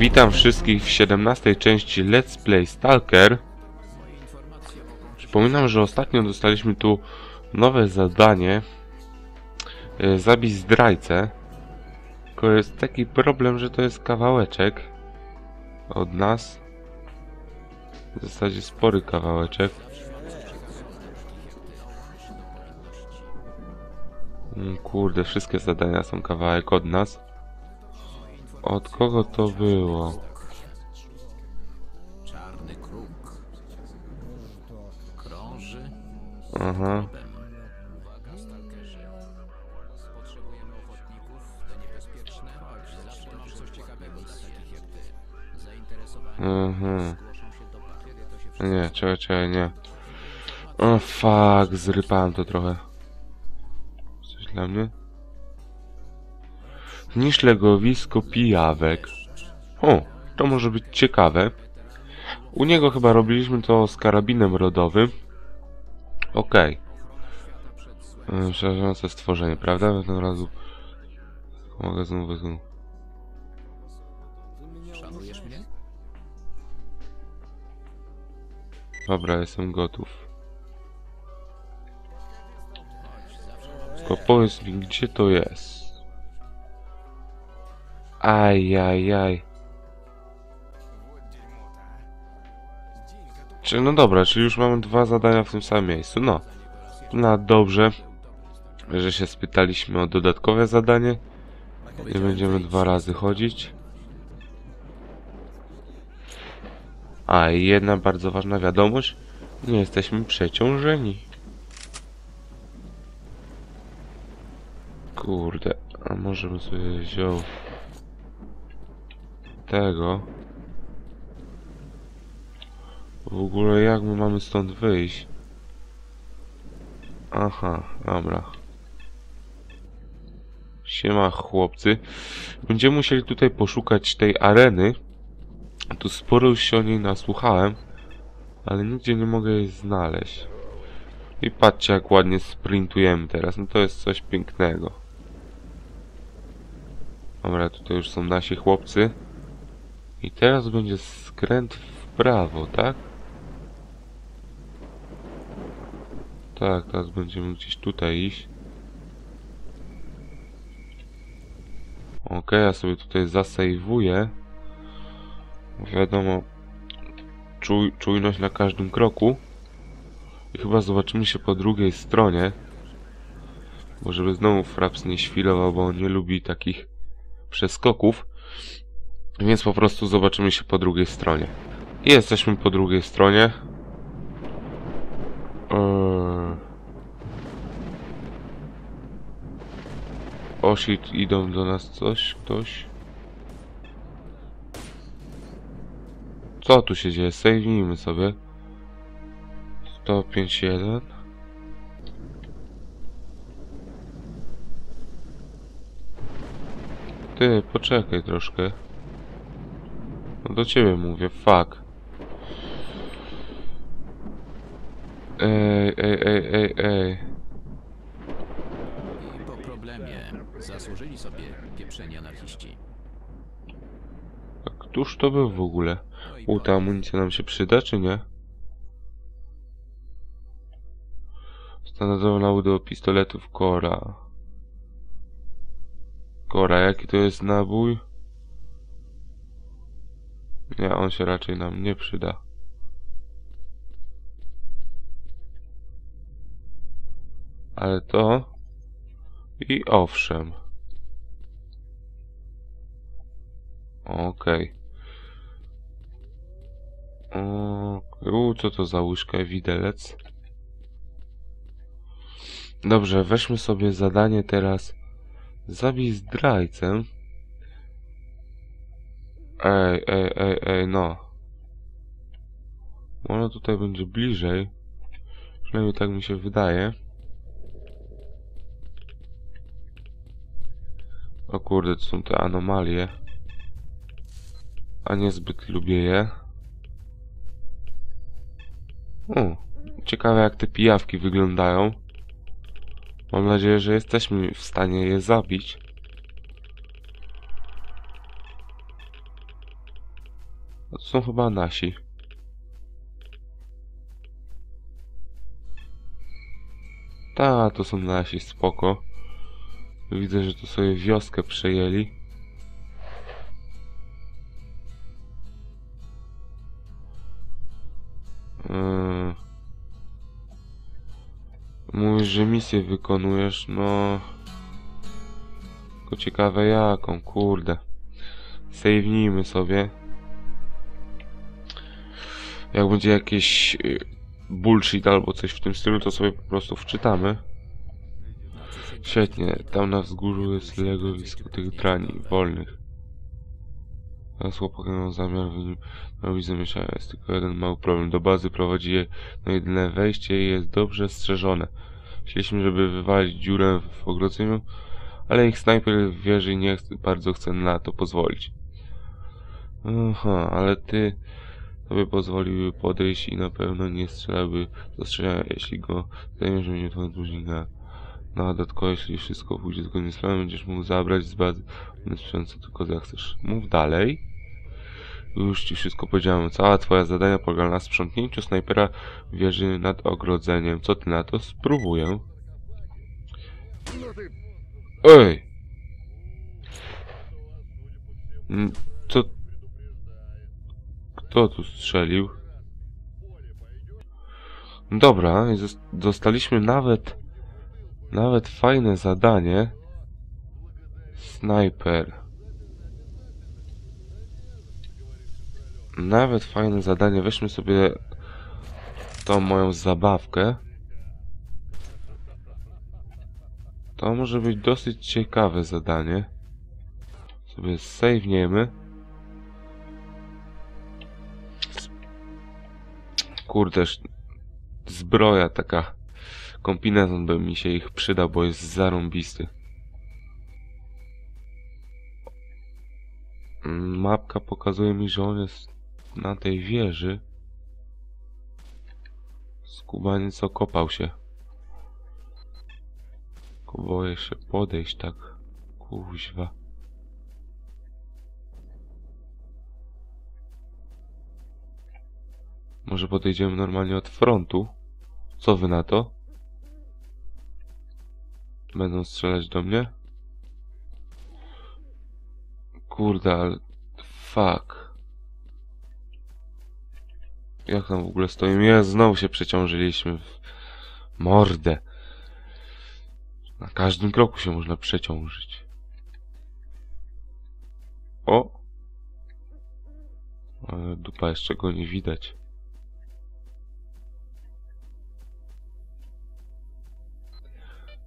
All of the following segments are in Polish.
Witam wszystkich w 17 części Let's Play Stalker. Przypominam, że ostatnio dostaliśmy tu nowe zadanie. e, Zabić zdrajcę. Tylko jest taki problem, że to jest kawałeczek od nas. W zasadzie spory kawałeczek. Mm, Kurde, wszystkie zadania są kawałek od nas. Od kogo to było? Czarny kruk. Krąży. Aha. Mhm. Nie, czekaj, czekaj, nie. O fuck, zrypałem to trochę. Coś dla mnie? Niż legowisko pijawek. O, to może być ciekawe. U niego chyba robiliśmy to z karabinem rodowym. Okej. Okay. Przerażające stworzenie, prawda? W tym razu wyznu. Szanujesz mnie? Dobra, jestem gotów. Tylko powiedz mi, gdzie to jest? Aj, aj, aj. Czy, no dobra, czyli już mamy dwa zadania w tym samym miejscu. No, no dobrze, że się spytaliśmy o dodatkowe zadanie. Nie będziemy dwa razy chodzić. A i jedna bardzo ważna wiadomość. Nie jesteśmy przeciążeni. Kurde, a może bym sobie wziął tego. W ogóle jak my mamy stąd wyjść? Aha, dobra. Siema chłopcy. Będziemy musieli tutaj poszukać tej areny. Tu sporo już się o niej nasłuchałem, ale nigdzie nie mogę jej znaleźć. I patrzcie jak ładnie sprintujemy teraz, no to jest coś pięknego. Dobra, tutaj już są nasi chłopcy. I teraz będzie skręt w prawo, tak? Tak, teraz będziemy gdzieś tutaj iść. Okej, ja sobie tutaj zasejwuję. Wiadomo, czuj, czujność na każdym kroku. I chyba zobaczymy się po drugiej stronie. Bo żeby znowu Fraps nie świlował, bo on nie lubi takich przeskoków. Więc po prostu zobaczymy się po drugiej stronie. I jesteśmy po drugiej stronie. Eee... O shit, idą do nas coś, ktoś. Co tu się dzieje? Save'nijmy sobie. 105.1 Ty, poczekaj troszkę. No do ciebie mówię, fuck. Ej, ej, ej, ej, ej. I po problemie zasłużyli sobie pieprzeni anarchiści. A któż to był w ogóle? U, ta amunicja nam się przyda, czy nie? Standardowy nabój do pistoletów Kora. Kora, jaki to jest nabój? Nie, on się raczej nam nie przyda. Ale to... I owszem. Okej. Okay. U, co to za łyżka widelec? Dobrze, weźmy sobie zadanie teraz. Zabij zdrajcę. Ej, ej, ej, ej, no. Ono tutaj będzie bliżej. Przynajmniej tak mi się wydaje. O kurde, to są te anomalie. A niezbyt lubię je. O, ciekawe jak te pijawki wyglądają. Mam nadzieję, że jesteśmy w stanie je zabić. To są chyba nasi. Ta, to są nasi, spoko. Widzę, że tu sobie wioskę przejęli. Yy. Mówisz, że misję wykonujesz, no... Tylko ciekawe jaką, kurde. Save'nijmy sobie. Jak będzie jakieś y, bullshit albo coś w tym stylu, to sobie po prostu wczytamy. Świetnie, tam na wzgórzu jest legowisko tych drani, wolnych. Teraz chłopaki mam zamiar w nim robić zamieszania. Jest tylko jeden mały problem. Do bazy prowadzi je na jedyne wejście i jest dobrze strzeżone. Chcieliśmy, żeby wywalić dziurę w ogrodzeniu, ale ich snajper w wieży nie bardzo chce na to pozwolić. Aha, ale ty tobie pozwoliły podejść i na pewno nie strzelałby do jeśli go zajmiesz mnie to dłużnika. No a dodatkowo, jeśli wszystko pójdzie zgodnie z planem, będziesz mógł zabrać z bazy co tylko zechcesz. Mów dalej. Już ci wszystko powiedziałem. Cała twoja zadania polega na sprzątnięciu snajpera wieży nad ogrodzeniem. Co ty na to? Spróbuję. Ej! Mm? Kto tu strzelił? Dobra, i zos- dostaliśmy nawet nawet fajne zadanie. Snajper. Nawet fajne zadanie. Weźmy sobie tą moją zabawkę. To może być dosyć ciekawe zadanie. Sobie save'niemy. Kurdeż. Zbroja taka. Kombinezon by mi się ich przydał, bo jest zarąbisty. Mm, Mapka pokazuje mi, że on jest na tej wieży. Skubaniec okopał się. Boję się podejść tak. Kuźwa. Może podejdziemy normalnie od frontu? Co wy na to? Będą strzelać do mnie? Kurde, ale... Fuck. Jak tam w ogóle stoimy? Ja znowu się przeciążyliśmy w mordę. Na każdym kroku się można przeciążyć. O! Ale dupa jeszcze go nie widać.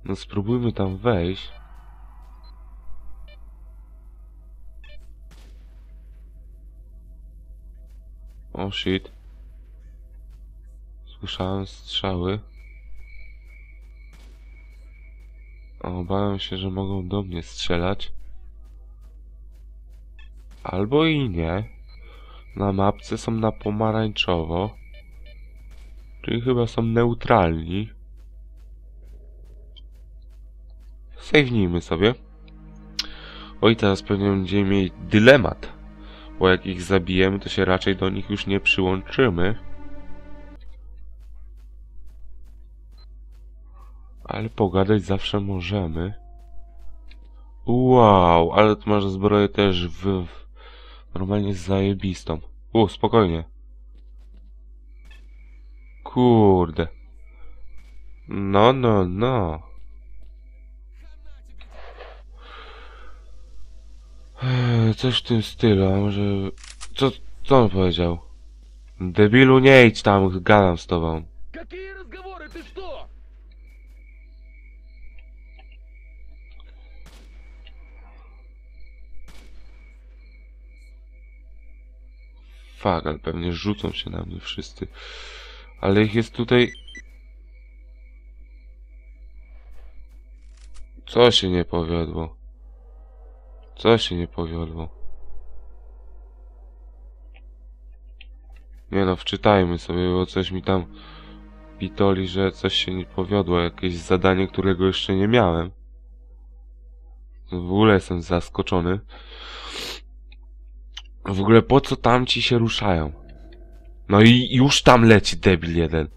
No spróbujmy tam wejść. O shit. Słyszałem strzały. Obawiam się, że mogą do mnie strzelać. Albo i nie. Na mapce są na pomarańczowo. Czyli chyba są neutralni. Save'nijmy sobie. Oj, teraz pewnie będziemy mieli dylemat. Bo jak ich zabijemy, to się raczej do nich już nie przyłączymy. Ale pogadać zawsze możemy. Wow, ale tu masz zbroję też w... w normalnie zajebistą. U, spokojnie. Kurde. No, no, no. Eee, coś w tym stylu, a może... Co, co on powiedział? Debilu, nie idź tam, gadam z tobą. Jakie rozmowy, ty co? Fuck, ale pewnie rzucą się na mnie wszyscy. Ale ich jest tutaj... Co się nie powiodło? Co się nie powiodło? Nie no, wczytajmy sobie, bo coś mi tam pitoli, że coś się nie powiodło, jakieś zadanie, którego jeszcze nie miałem. W ogóle jestem zaskoczony. W ogóle po co tamci się ruszają? No i już tam leci debil jeden.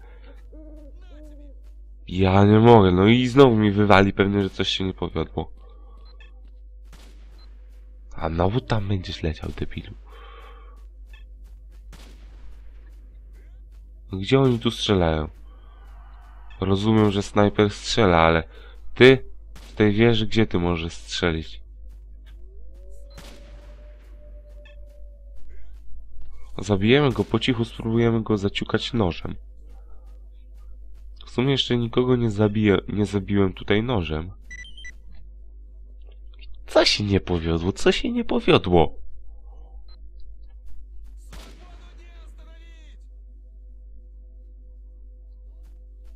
Ja nie mogę, no i znowu mi wywali pewnie, że coś się nie powiodło. A znowu tam będziesz leciał, debilu. Gdzie oni tu strzelają? Rozumiem, że snajper strzela, ale ty z tej wieży, gdzie ty możesz strzelić? Zabijemy go po cichu, spróbujemy go zaciukać nożem. W sumie jeszcze nikogo nie, zabiję, nie zabiłem tutaj nożem. Co się nie powiodło? Co się nie powiodło?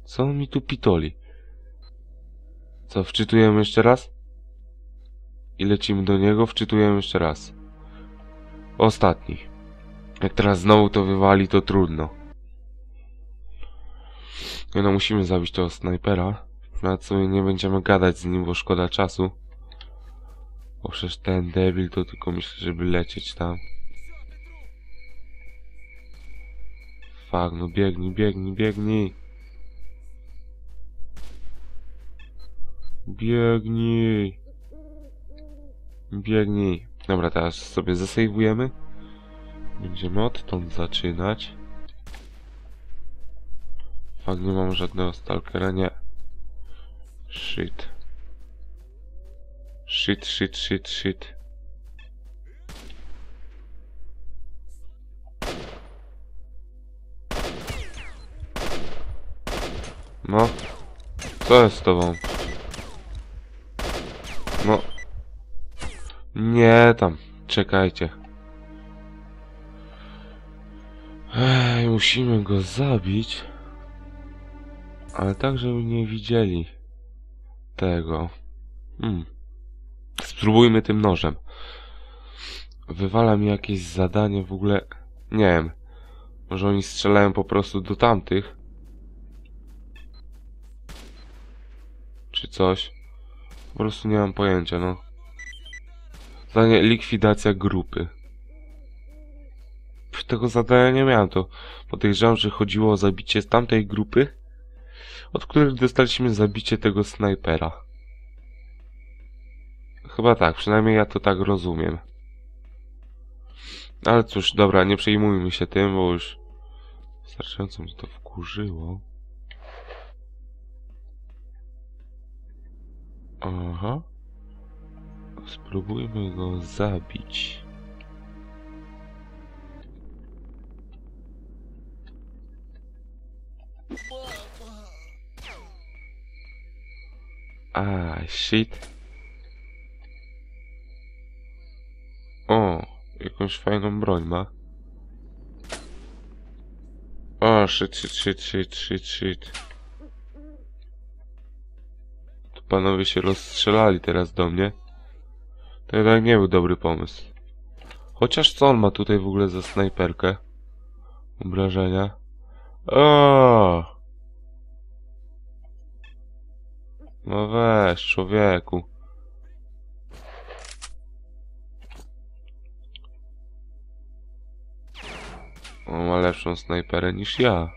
Co mi tu pitoli? Co, wczytujemy jeszcze raz? I lecimy do niego, wczytujemy jeszcze raz. Ostatni. Jak teraz znowu to wywali, to trudno. No, musimy zabić tego snajpera. Nawet sobie nie będziemy gadać z nim, bo szkoda czasu. Bo przecież ten debil to tylko myślę, żeby lecieć tam. Fuck, no biegnij, biegnij, biegnij. Biegnij. Biegnij. Dobra, teraz sobie zasejwujemy. Będziemy odtąd zaczynać. Fakt, nie mam żadnego stalkera, nie. Shit. Shit, shit, shit, shit. No. Co jest z tobą? No. Nie tam. Czekajcie. Ej, musimy go zabić. Ale tak, żeby nie widzieli tego. Hmm. Spróbujmy tym nożem. Wywala mi jakieś zadanie w ogóle. Nie wiem. Może oni strzelają po prostu do tamtych. Czy coś. Po prostu nie mam pojęcia, no. Zadanie likwidacja grupy. Pff, Tego zadania nie miałem, to podejrzewam, że chodziło o zabicie tamtej grupy, od której dostaliśmy zabicie tego snajpera. Chyba tak, przynajmniej ja to tak rozumiem. Ale cóż, dobra, nie przejmujmy się tym, bo już wystarczająco mnie to wkurzyło. Aha. Spróbujmy go zabić. Ah, shit. Jakąś fajną broń ma. O, shit, shit, shit, shit, shit, shit. Tu panowie się rozstrzelali teraz do mnie. To jednak nie był dobry pomysł. Chociaż co on ma tutaj w ogóle za snajperkę? Obrażenia. O! No weź, człowieku. On ma lepszą snajperę niż ja.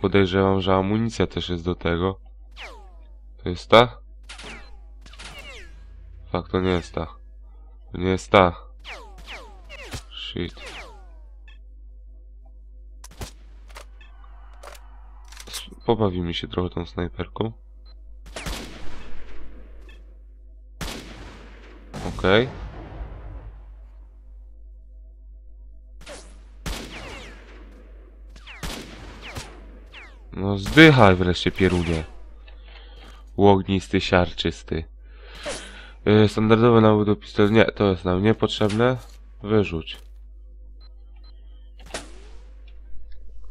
Podejrzewam, że amunicja też jest do tego. To jest ta? Fakt, to nie jest ta. To nie jest ta. Shit. Pobawimy się trochę tą snajperką. Okej. No zdychaj wreszcie pierunie. Łognisty, siarczysty. Yy, standardowy nabój do pistoletu. Nie, to jest nam niepotrzebne. Wyrzuć.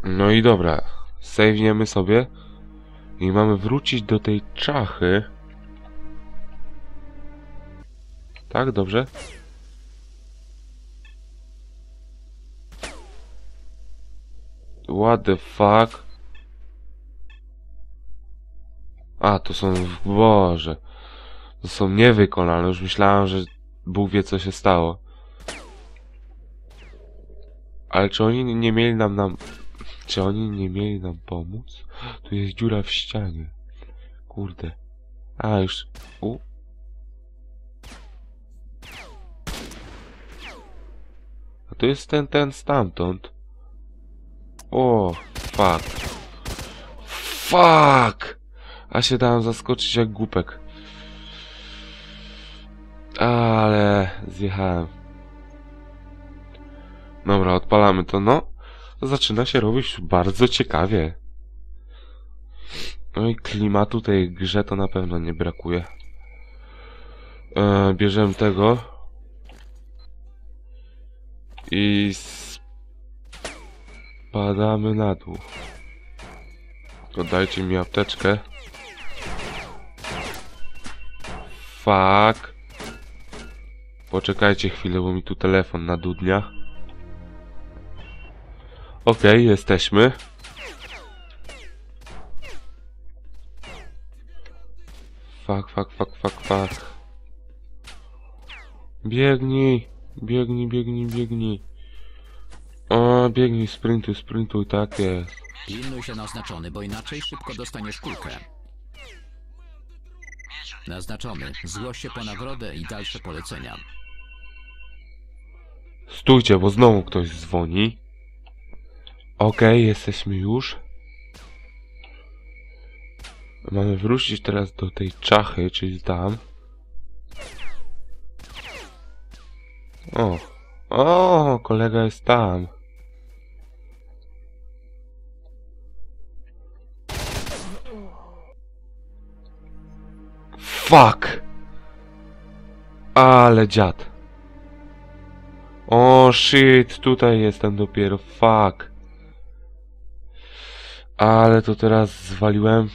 No i dobra. Sejwniemy sobie. I mamy wrócić do tej czachy. Tak, dobrze? What the fuck? A, to są... Boże. To są niewykonalne. Już myślałem, że Bóg wie, co się stało. Ale czy oni nie mieli nam nam... Czy oni nie mieli nam pomóc? Tu jest dziura w ścianie. Kurde. A, już... U. A to jest ten, ten stamtąd. O, fuck. Fuck! A się dałem zaskoczyć jak głupek. Ale zjechałem. Dobra, odpalamy to. No, zaczyna się robić bardzo ciekawie. No i klimatu tej grze to na pewno nie brakuje. E, bierzemy tego. I spadamy na dół. Oddajcie mi apteczkę. Fuck. Poczekajcie chwilę, bo mi tu telefon nadudnia. Okej, jesteśmy. Fuck, fuck, fuck, fuck, fuck. Biegnij, biegnij, biegnij, biegnij. O, biegnij, sprintuj, sprintuj, tak jest. Pilnuj się naznaczony, bo inaczej szybko dostaniesz kulkę. Naznaczony. Zgłoś się po nagrodę i dalsze polecenia. Stójcie, bo znowu ktoś dzwoni. Okej, jesteśmy już. Mamy wrócić teraz do tej czachy, czyli tam. O, o, kolega jest tam. Fuck! Ale dziad. O shit, tutaj jestem dopiero, fuck. Ale to teraz zwaliłem.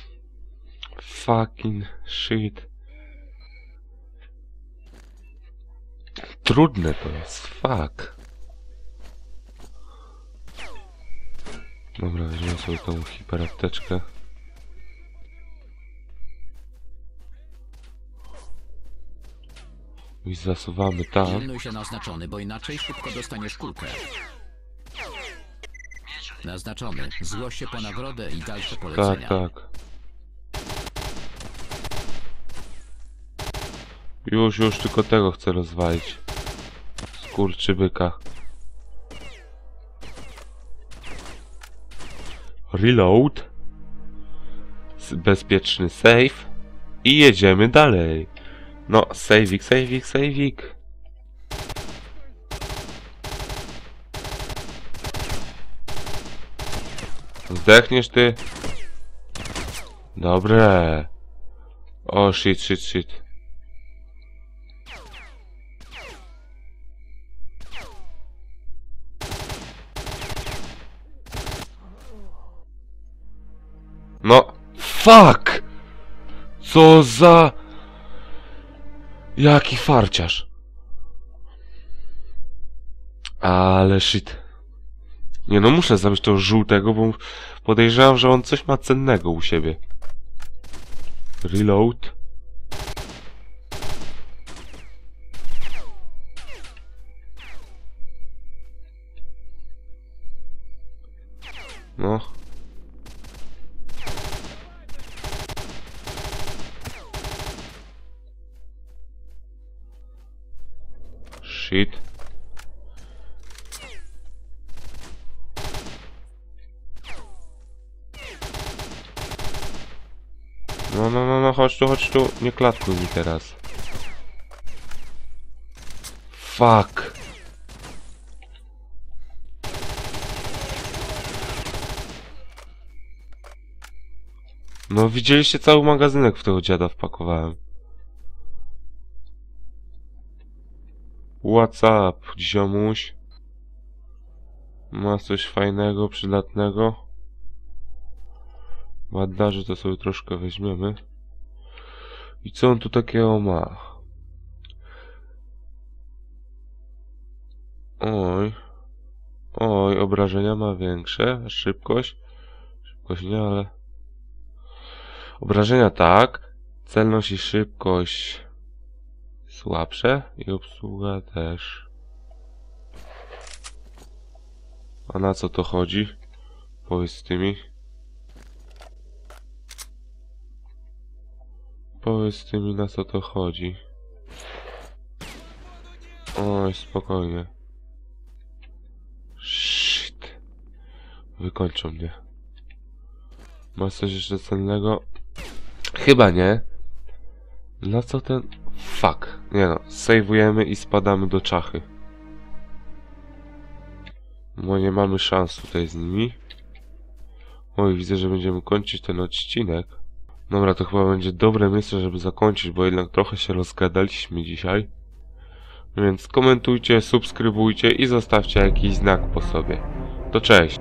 Fucking shit. Trudne to jest, fuck. Dobra, weźmiemy sobie tą hiperapteczkę. I zasuwamy tam. Pilnuj się naznaczony, bo inaczej szybko dostaniesz kulkę. Naznaczony. Zgłoś się po nagrodę i dalsze Tak, polecenia. tak. Już, już tylko tego chcę rozwalić. Skurczybyka. Reload. S- Bezpieczny save. I jedziemy dalej. No, saveik, saveik, saveik. Zdechniesz ty? Dobre. O, shit, shit, shit. No, fuck! Co za... Jaki farciarz. Ale shit. Nie no, muszę zabić tego żółtego, bo podejrzewam, że on coś ma cennego u siebie. Reload. No. Shit. No, no, no, no, chodź tu, chodź tu. Nie klatkuj mi teraz. Fuck. No, widzieliście cały magazynek w tego dziada wpakowałem. What's up, ziomuś? Masz coś fajnego, przydatnego? Bandaży to sobie troszkę weźmiemy. I co on tu takiego ma? Oj. Oj, obrażenia ma większe. Szybkość? Szybkość nie, ale... Obrażenia tak. Celność i szybkość słabsze. I obsługa też. A na co to chodzi? Powiedz ty mi. Powiedz ty mi na co to chodzi. Oj, spokojnie. Shit. Wykończą mnie. Masz coś jeszcze cennego? Chyba nie. Na co ten... Fuck. Nie no. Sejwujemy i spadamy do czachy. Bo nie mamy szans tutaj z nimi. Oj, widzę, że będziemy kończyć ten odcinek. Dobra, to chyba będzie dobre miejsce, żeby zakończyć, bo jednak trochę się rozgadaliśmy dzisiaj. Więc komentujcie, subskrybujcie i zostawcie jakiś znak po sobie. To cześć!